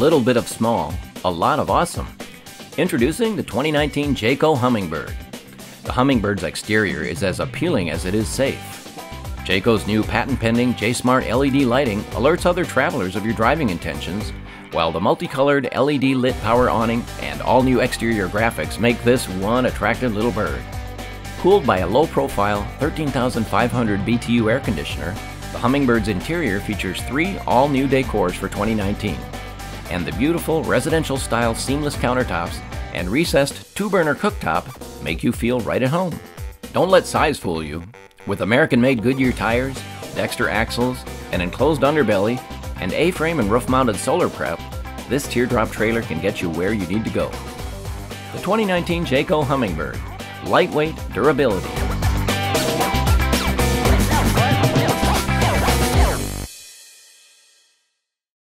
little bit of small, a lot of awesome. Introducing the 2019 Jayco Hummingbird. The Hummingbird's exterior is as appealing as it is safe. Jayco's new patent-pending J-Smart LED lighting alerts other travelers of your driving intentions, while the multicolored LED lit power awning and all-new exterior graphics make this one attractive little bird. Cooled by a low-profile 13,500 BTU air conditioner, the Hummingbird's interior features three all-new decors for 2019, and the beautiful residential-style seamless countertops and recessed two-burner cooktop make you feel right at home. Don't let size fool you. With American-made Goodyear tires, Dexter axles, an enclosed underbelly, and A-frame and roof-mounted solar prep, this teardrop trailer can get you where you need to go. The 2019 Jayco Hummingbird. Lightweight durability.